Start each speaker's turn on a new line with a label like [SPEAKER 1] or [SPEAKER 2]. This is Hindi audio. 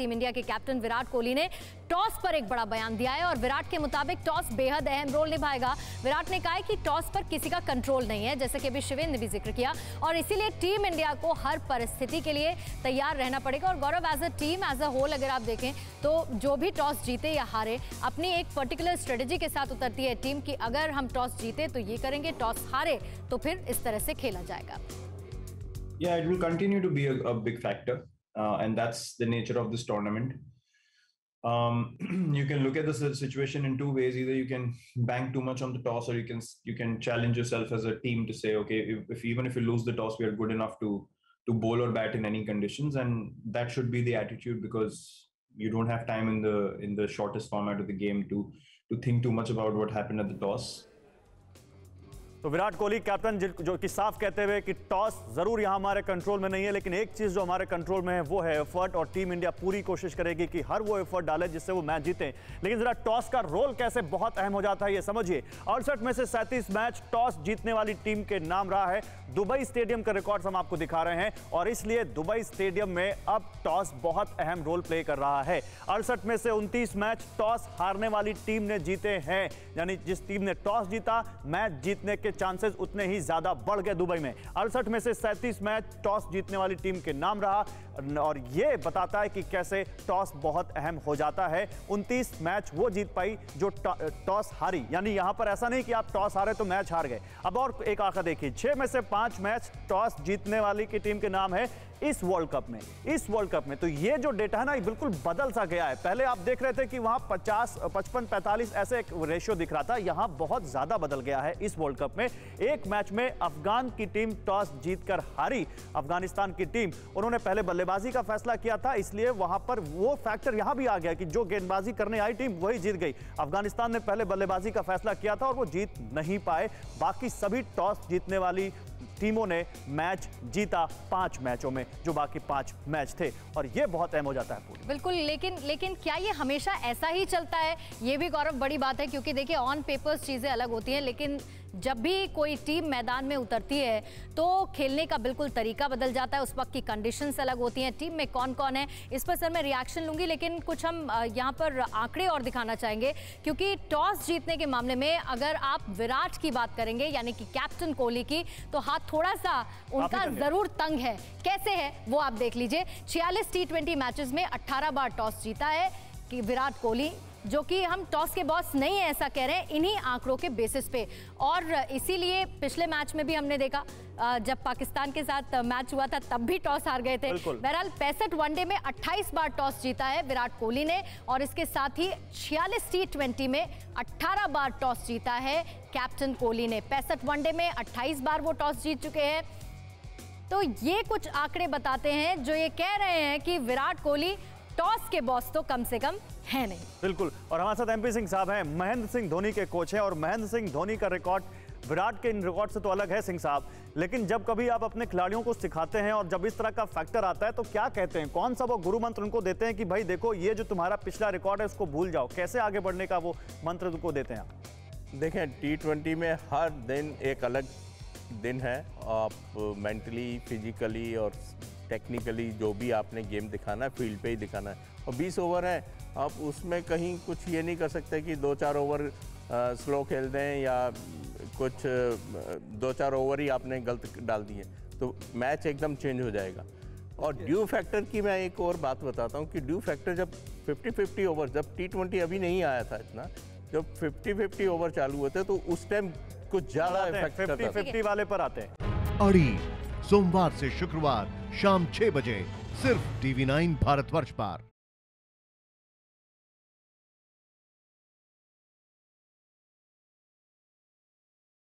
[SPEAKER 1] टीम इंडिया के कैप्टन विराट कोहली ने टॉस पर एक बड़ा बयान दिया है और विराट के मुताबिक टॉस बेहद अहम रोल निभाएगा। विराट ने कहा है कि टॉस पर किसी का कंट्रोल नहीं है जैसे कि अभी शिवेंद्र ने भी ज़िक्र किया। और इसीलिए टीम इंडिया को हर परिस्थिति के लिए तैयार रहना पड़ेगा। और Gaurav as a team as a whole अगर आप देखें तो जो भी टॉस जीते या हारे अपनी एक पर्टिकुलर स्ट्रेटेजी के साथ उतरती है टीम की। अगर हम टॉस जीते तो ये करेंगे टॉस हारे तो फिर इस तरह से खेला जाएगा।
[SPEAKER 2] Yeah, it will continue to be a, a big factor, uh, and that's the nature of this tournament. Um, you can look at the situation in two ways. Either you can bank too much on the toss, or you can you can challenge yourself as a team to say, okay, if, if even if you lose the toss, we are good enough to to bowl or bat in any conditions, and that should be the attitude because you don't have time in the in the shortest format of the game to to think too much about what happened at the toss.
[SPEAKER 3] तो विराट कोहली कैप्टन जो कि साफ़ कहते हुए कि टॉस ज़रूर यहाँ हमारे कंट्रोल में नहीं है, लेकिन एक चीज़ जो हमारे कंट्रोल में है, वो है एफर्ट और टीम इंडिया पूरी कोशिश करेगी कि हर वो एफर्ट डाले जिससे वो मैच जीते। लेकिन जरा टॉस का रोल कैसे बहुत अहम हो जाता है, ये समझिए। अड़सठ में से सैंतीस मैच टॉस जीतने वाली टीम के नाम रहा है। दुबई स्टेडियम का रिकॉर्ड हम आपको दिखा रहे हैं और इसलिए दुबई स्टेडियम में अब टॉस बहुत अहम रोल प्ले कर रहा है। अड़सठ में से उनतीस मैच टॉस हारने वाली टीम ने जीते हैं। यानी जिस टीम ने टॉस जीता मैच जीतने के चांसेस उतने ही ज़्यादा बढ़ गए दुबई में। अड़सठ में से सैंतीस मैच टॉस जीतने वाली टीम के नाम रहा और ये बताता है कि कैसे टॉस बहुत अहम हो जाता है। 29 मैच वो जीत पाई जो टॉस हारी। यानी यहाँ पर ऐसा नहीं कि आप टॉस हारे तो मैच हार गए। अब और एक आंकड़ा देखिए। छह में से पाँच मैच टॉस जीतने वाली की टीम के नाम है इस वर्ल्ड कप में, इस वर्ल्ड कप में। तो ये जो डेटा है ना, ये बिल्कुल बदल सा गया है। पहले आप देख रहे थे कि वहाँ 50 55 45 ऐसे एक रेशियो दिख रहा था। यहाँ बहुत ज़्यादा बदल गया है इस वर्ल्ड कप में। एक मैच में अफगान की टीम टॉस जीतकर हारी अफ़गानिस्तान की टीम उन्होंने पहले बल्लेबाजी का फैसला किया था, इसलिए वहाँ पर वो फैक्टर यहाँ भी आ गया कि जो गेंदबाजी करने आई टीम वही जीत गई। अफ़गानिस्तान ने पहले बल्लेबाजी का फैसला किया था और वो जीत नहीं पाए। बाकी सभी टॉस जीतने वाली टीमों ने मैच जीता पाँच मैचों में, जो बाकी पाँच मैच थे। और ये बहुत अहम हो जाता है
[SPEAKER 1] बिल्कुल, लेकिन लेकिन क्या ये हमेशा ऐसा ही चलता है? ये भी गौरव, बड़ी बात है, क्योंकि देखिए ऑन पेपर्स चीज़ें अलग होती हैं, लेकिन जब भी कोई टीम मैदान में उतरती है तो खेलने का बिल्कुल तरीका बदल जाता है। उस वक्त की कंडीशंस अलग होती हैं। टीम में कौन कौन है इस पर सर मैं रिएक्शन लूँगी लेकिन कुछ हम यहाँ पर आंकड़े और दिखाना चाहेंगे। क्योंकि टॉस जीतने के मामले में अगर आप विराट की बात करेंगे यानी कि कैप्टन कोहली की तो हाथ थोड़ा सा उनका ज़रूर तंग है। कैसे है वो आप देख लीजिए। छियालीस टी ट्वेंटी मैचेस में अट्ठारह बार टॉस जीता है कि विराट कोहली जो कि हम टॉस के बॉस नहीं है ऐसा कह रहे हैं इन्हीं आंकड़ों के बेसिस पे। और इसीलिए पिछले मैच में भी हमने देखा जब पाकिस्तान के साथ मैच हुआ था तब भी टॉस हार गए थे। बहरहाल पैंसठ वनडे में 28 बार टॉस जीता है विराट कोहली ने और इसके साथ ही छियालीस टी ट्वेंटी में 18 बार टॉस जीता है कैप्टन कोहली ने। पैंसठ वनडे में 28 बार वो टॉस जीत चुके हैं। तो ये कुछ आंकड़े बताते हैं जो ये कह रहे हैं कि विराट कोहली टॉस के बॉस तो कम से कम है नहीं।
[SPEAKER 3] बिल्कुल और हमारे साथ एमपी सिंह साहब हैं। महेंद्र सिंह धोनी के कोच हैं और महेंद्र सिंह धोनी का रिकॉर्ड विराट के इन रिकॉर्ड से तो अलग है सिंह साहब। लेकिन जब कभी आप अपने खिलाड़ियों को सिखाते हैं और जब इस तरह का फैक्टर आता है तो क्या कहते हैं? कौन सा वो गुरु मंत्र उनको देते हैं कि भाई देखो ये जो तुम्हारा पिछला रिकॉर्ड है उसको भूल जाओ। कैसे आगे बढ़ने का वो मंत्र उनको देते हैं आप?
[SPEAKER 4] देखें टी ट्वेंटी में हर दिन एक अलग दिन है। आप मेंटली फिजिकली और टेक्निकली जो भी आपने गेम दिखाना है फ़ील्ड पे ही दिखाना है। और 20 ओवर है आप उसमें कहीं कुछ ये नहीं कर सकते कि दो चार ओवर स्लो खेल दें या कुछ दो चार ओवर ही आपने गलत डाल दिए तो मैच एकदम चेंज हो जाएगा। और ड्यू फैक्टर की मैं एक और बात बताता हूँ कि ड्यू फैक्टर जब 50 50 ओवर जब टी ट्वेंटी अभी नहीं आया था इतना जब 50 50 ओवर चालू होते तो उस टाइम कुछ ज़्यादा इफ़ेक्ट
[SPEAKER 3] 50 50 वाले पर आते हैं।
[SPEAKER 5] अड़ी सोमवार से शुक्रवार शाम छह बजे सिर्फ़ टीवी नाइन भारतवर्ष पर।